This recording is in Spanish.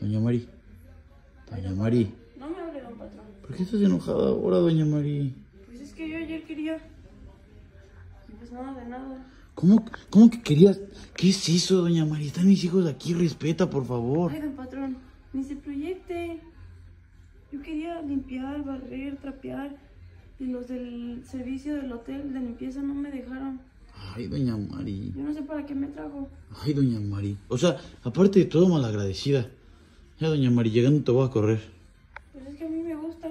Doña Mari. Doña Mari. No me hable, don patrón. ¿Por qué estás enojada ahora, doña Mari? Pues es que yo ayer quería. Y pues nada de nada. ¿Cómo, ¿Cómo que querías? ¿Qué es eso, doña Mari? Están mis hijos aquí, respeta, por favor. Ay, don patrón, ni se proyecte. Yo quería limpiar, barrer, trapear. Y los del servicio del hotel de limpieza no me dejaron. Ay, doña Mari. Yo no sé para qué me trajo. Ay, doña Mari. O sea, aparte de todo, malagradecida. Ya doña Marillagán no te voy a correr. Pues es que a mí me gusta.